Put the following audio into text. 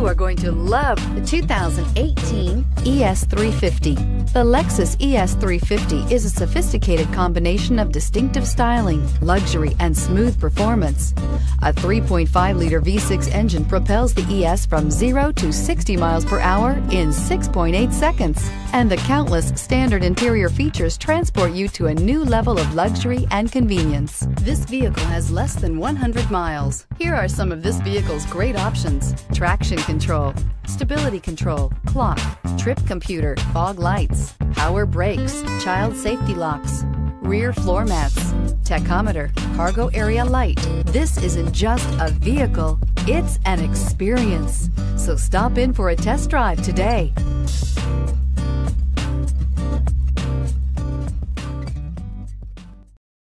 You are going to love the 2018 ES350. The Lexus ES350 is a sophisticated combination of distinctive styling, luxury, and smooth performance. A 3.5-liter V6 engine propels the ES from 0 to 60 miles per hour in 6.8 seconds. And the countless standard interior features transport you to a new level of luxury and convenience. This vehicle has less than 100 miles. Here are some of this vehicle's great options. Traction control, stability control, clock, trip computer, fog lights, power brakes, child safety locks, rear floor mats, tachometer, cargo area light. This isn't just a vehicle, it's an experience. So stop in for a test drive today.